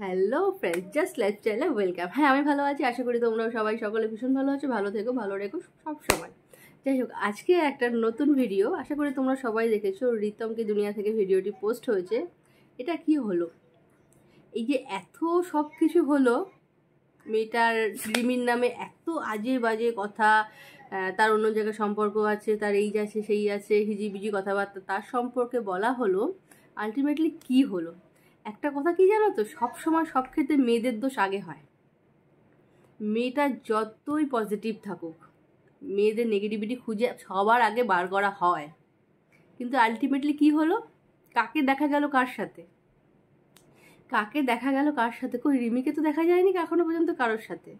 Hello friends just লাইফস্টাইলে welcome হ্যাঁ আমি ভালো আছি, আশা করি তোমরা সবাই সকলে ভীষণ ভালো আছো, ভালো থেকো, ভালো রেখো, সব সময়। যাই হোক, আজকে একটা নতুন ভিডিও আশা করি তোমরা সবাই দেখেছ, রিতমকে দুনিয়া থেকে ভিডিওটি পোস্ট হয়েছে। এটা কি হলো? এই যে এত সব কিছু হলো, মেয়েটার রিমির নামে এত আজে বাজে কথা তার অন্য জায়গায় সম্পর্ক আছে, তার এই আছে, সেই আছে, হিজিবিজি কথাবার্তা, তার সম্পর্কে বলা হলো আলটিমেটলি কি হলো? একটা কথা কি জানো তো? সব সময় সব ক্ষেত্রে মেয়েদের দোষ আগে হয়। মেয়েটা যতই পজিটিভ থাকুক, মেয়েদের নেগেটিভিটি খুঁজে সবার আগে বার করা হয়। কিন্তু আলটিমেটলি কি হলো? কাকে দেখা গেল কার সাথে? কাকে দেখা গেল কার সাথে? কই, রিমিকে তো দেখা যায়নি এখনও পর্যন্ত কারোর সাথে?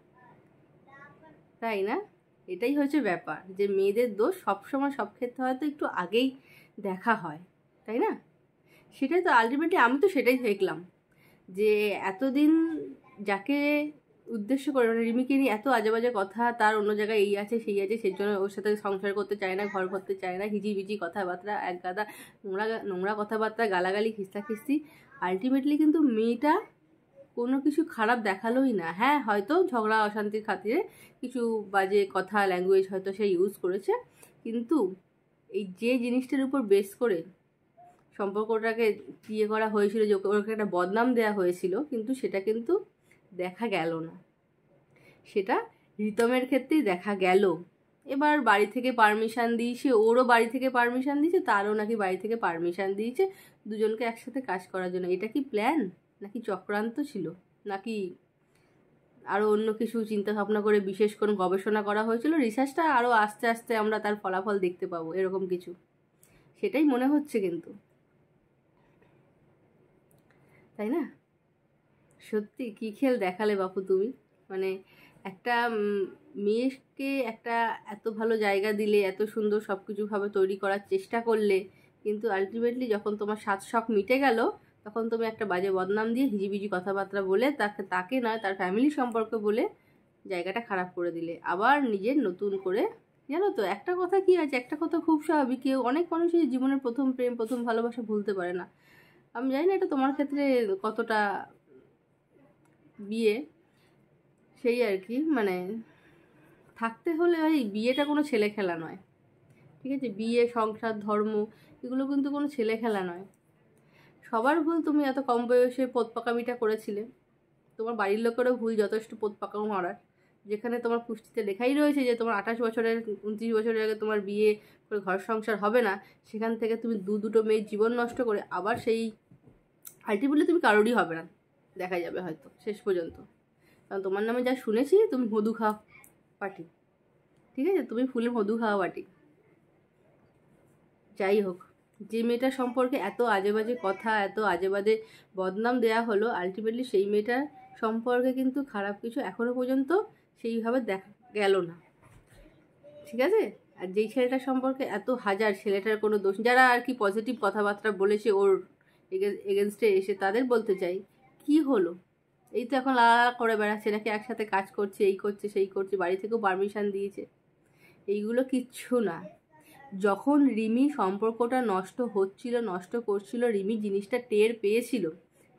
তাই না? এটাই হচ্ছে ব্যাপার যে মেয়েদের দোষ সবসময় সব ক্ষেত্রে হয়তো একটু আগেই দেখা হয়। তাই না? সেটাই তো আলটিমেটলি আমি তো সেটাই দেখলাম। যে এতদিন যাকে উদ্দেশ্য করে মানে রিমিকে নিয়ে এত আজে বাজে কথা, তার অন্য জায়গায় এই আছে, সেই আছে, সেই জন্য ওর সাথে সংসার করতে চায় না, ঘর করতে চায় না, হিজিবিজি কথাবার্তা, এক গাদা নোংরা নোংরা কথাবার্তা, গালাগালি, খিস্তা খিস্তি আলটিমেটলি কিন্তু মেয়েটা কোনো কিছু খারাপ দেখালোই না। হ্যাঁ হয়তো ঝগড়া, অশান্তির খাতিরে কিছু বাজে কথা ল্যাঙ্গুয়েজ হয়তো সে ইউজ করেছে, কিন্তু এই যে জিনিসটার উপর বেস করে সম্পর্কটাকে ইয়ে করা হয়েছিল যে ওকে একটা বদনাম দেওয়া হয়েছিল, কিন্তু সেটা কিন্তু দেখা গেল না। সেটা রিতমের ক্ষেত্রেই দেখা গেল। এবার বাড়ি থেকে পারমিশন দিয়েছে, ওরও বাড়ি থেকে পারমিশান দিয়েছে, তারও নাকি বাড়ি থেকে পারমিশন দিয়েছে, দুজনকে একসাথে কাজ করার জন্য। এটা কি প্ল্যান নাকি চক্রান্ত ছিল? নাকি আরও অন্য কিছু চিন্তা ভাবনা করে বিশেষ কোনো গবেষণা করা হয়েছিল? রিসার্চটা আরও আস্তে আস্তে আমরা তার ফলাফল দেখতে পাবো, এরকম কিছু। সেটাই মনে হচ্ছে কিন্তু। তাই না? সত্যি, কী খেল দেখালে বাপু তুমি? মানে একটা মেয়েকে একটা এত ভালো জায়গা দিলে, এত সুন্দর সব কিছুভাবে তৈরি করার চেষ্টা করলে, কিন্তু আলটিমেটলি যখন তোমার সাত শখ মিটে গেল, তখন তুমি একটা বাজে বদনাম দিয়ে হিজিবিজি কথাবার্তা বলে, তাকে তাকে নয়, তার ফ্যামিলি সম্পর্কে বলে জায়গাটা খারাপ করে দিলে। আবার নিজের নতুন করে, জানো তো, একটা কথা কি আছে, একটা কথা খুব স্বাভাবিক, কেউ অনেক মানুষই জীবনের প্রথম প্রেম, প্রথম ভালোবাসা ভুলতে পারে না। আমি জানি না এটা তোমার ক্ষেত্রে কতটা বিয়ে, সেই আর কি মানে থাকতে হলে ওই বিয়েটা কোনো ছেলে খেলা নয়, ঠিক আছে? বিয়ে, সংসার, ধর্ম, এগুলো কিন্তু কোনো ছেলে খেলা নয়। সবার ভুল তুমি এত কম বয়সে পোতপাকামিটা করেছিলে। তোমার বাড়ির লোকেরও ভুল যথেষ্ট পোতপাকাও মারার। যেখানে তোমার পুষ্টিতে লেখাই রয়েছে যে তোমার আঠাশ বছরের, উনত্রিশ বছরের আগে তোমার বিয়ে করে ঘর সংসার হবে না, সেখান থেকে তুমি দু দুটো মেয়ের জীবন নষ্ট করে আবার সেই আলটিমেটলি তুমি কারোরই হবে না। দেখা যাবে হয়তো, শেষ পর্যন্ত। কারণ তোমার নামে যা শুনেছি, তুমি মধু খাওয়া পাটি ঠিক আছে? তুমি ফুলে মধু খাওয়া পাটি যাই হোক, যে মেয়েটার সম্পর্কে এত আজে বাজে কথা, এত আজে বাজে বদনাম দেয়া হলো আলটিমেটলি সেই মেয়েটার সম্পর্কে কিন্তু খারাপ কিছু এখনও পর্যন্ত সেইভাবে দেখা গেল না। ঠিক আছে? আর যেই ছেলেটার সম্পর্কে এত হাজার, ছেলেটার কোনো দোষ, যারা আর কি পজিটিভ কথাবার্তা বলেছে ওর এগেনস্টে এসে তাদের বলতে চাই, কি হলো? এই তো এখন লালা করে বেড়াচ্ছে, নাকি একসাথে কাজ করছে, এই করছে, সেই করছে, বাড়ি থেকেও পারমিশন দিয়েছে? এইগুলো কিচ্ছু না। যখন রিমি সম্পর্কটা নষ্ট হচ্ছিল, নষ্ট করছিল, রিমি জিনিসটা টের পেয়েছিল,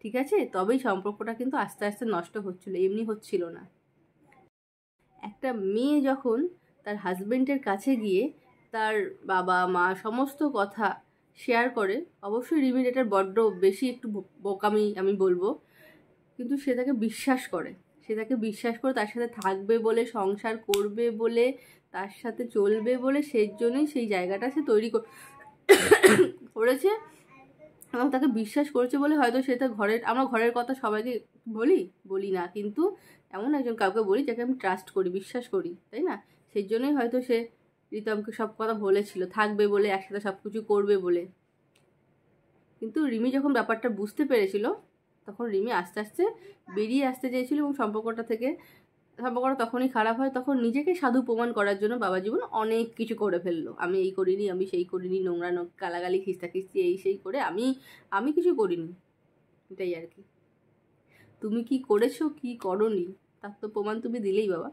ঠিক আছে? তবেই সম্পর্কটা কিন্তু আস্তে আস্তে নষ্ট হচ্ছিল, এমনি হচ্ছিল না। একটা মেয়ে যখন তার হাজবেন্ডের কাছে গিয়ে তার বাবা মা সমস্ত কথা শেয়ার করে। অবশ্যই রিমির এটার বড্ড বেশি একটু বোকামি আমি বলব। কিন্তু সে তাকে বিশ্বাস করে। সে তাকে বিশ্বাস করে তার সাথে থাকবে বলে, সংসার করবে বলে, তার সাথে চলবে বলে, সেই জন্যই সেই জায়গাটা সে তৈরি কর- করেছে। এবং তাকে বিশ্বাস করেছে বলে হয়তো সে তার ঘরের, আমরা ঘরের কথা সবাইকে বলি বলি না। কিন্তু এমন একজন কাউকে বলি যাকে আমি ট্রাস্ট করি, বিশ্বাস করি, তাই না? সেই জন্যই হয়তো সে রিতমকে সব কথা বলেছিল, থাকবে বলে, একসাথে সব কিছু করবে বলে। কিন্তু রিমি যখন ব্যাপারটা বুঝতে পেরেছিল, তখন রিমি আস্তে আস্তে বেরিয়ে আসতে চেয়েছিল এবং সম্পর্কটা থেকে, সম্পর্কটা তখনই খারাপ হয়, তখন নিজেকে সাধু প্রমাণ করার জন্য বাবা জীবন অনেক কিছু করে ফেলল। আমি এই করিনি, আমি সেই করিনি, নোংরা নোক, গালাগালি, খিস্তা খিস্তি, এই সেই করে আমি আমি কিছু করিনি। এটাই আর কি। তুমি কি করেছ, কি করনি, তার তো প্রমাণ তুমি দিলেই বাবা।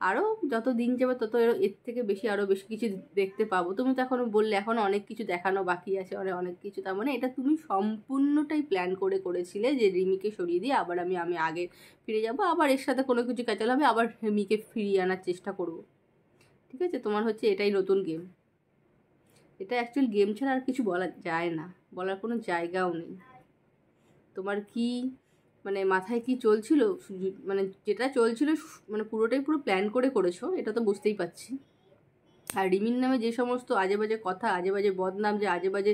আরও যত দিন যাবে তত এর- থেকে বেশি আরও বেশি কিছু দেখতে পাবো। তুমি তো এখনও বললে, এখন অনেক কিছু দেখানো বাকি আছে অনেক অনেক কিছু, তার মানে এটা তুমি সম্পূর্ণটাই প্ল্যান করে করেছিলে যে রিমিকে সরিয়ে দিয়ে আবার আমি আমি আগে ফিরে যাব, আবার এর সাথে কোনো কিছু ক্যাচাল হবে আবার রিমিকে ফিরিয়ে আনার চেষ্টা করব। ঠিক আছে? তোমার হচ্ছে এটাই নতুন গেম এটা অ্যাকচুয়াল গেম ছাড়া আর কিছু বলা যায় না, বলার কোনো জায়গাও নেই। তোমার কি মানে মাথায় কি চলছিল? মানে যেটা চলছিল মানে পুরোটাই পুরো প্ল্যান করে করেছ, এটা তো বুঝতেই পারছি। আর রিমির নামে যে সমস্ত আজে বাজে কথা আজে বাজে বদনাম, যে আজে বাজে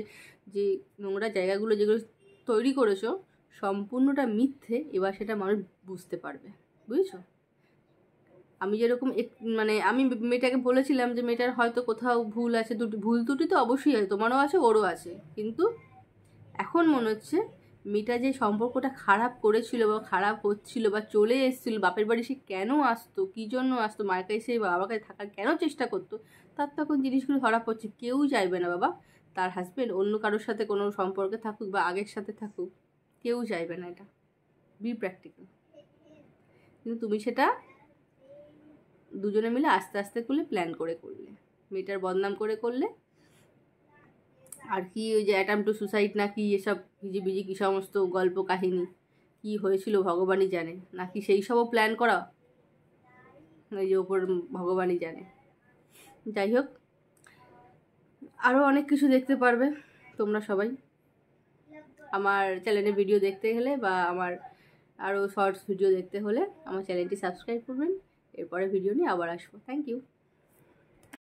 যে নোংরা জায়গাগুলো যেগুলো তৈরি করেছ, সম্পূর্ণটা মিথ্যে, এবার সেটা মানুষ বুঝতে পারবে। বুঝেছ? আমি যেরকম মানে আমি মেয়েটাকে বলেছিলাম যে মেয়েটার হয়তো কোথাও ভুল আছে, দুটি, ভুল দুটি তো অবশ্যই আছে, তোমারও আছে, ওরও আছে। কিন্তু এখন মনে হচ্ছে মেয়েটা যে সম্পর্কটা খারাপ করেছিল বা খারাপ হচ্ছিল বা চলে এসেছিল, বাপের বাড়ি সে কেন আসতো, কী জন্য আসতো, মায়ের কাছে বা বাবার কাছে থাকার কেন চেষ্টা করতো, তার তখন জিনিসগুলো ধরা পড়ছে, কেউ চাইবে না বাবা। তার হাজব্যান্ড অন্য কারোর সাথে কোনো সম্পর্কে থাকুক বা আগের সাথে থাকুক, কেউ চাইবে না এটা। বি প্র্যাকটিক্যাল কিন্তু তুমি সেটা দুজনে মিলে আস্তে আস্তে করলে প্ল্যান করে করলে। মেয়েটার বদনাম করে করলে আর কি ওই যে অ্যাটাম টু সুসাইড না কি এসব বিজি কী সমস্ত গল্প কাহিনী? কি হয়েছিল ভগবানই জানে। নাকি সেই সবও প্ল্যান করা? ওই যে ওপর ভগবানই জানে। যাই হোক আরও অনেক কিছু দেখতে পারবে তোমরা সবাই। আমার চ্যানেলে ভিডিও দেখতে গেলে বা আমার আরও শর্টস ভিডিও দেখতে হলে আমার চ্যানেলটি সাবস্ক্রাইব করবেন। এরপরে ভিডিও নিয়ে আবার আসব। Thank you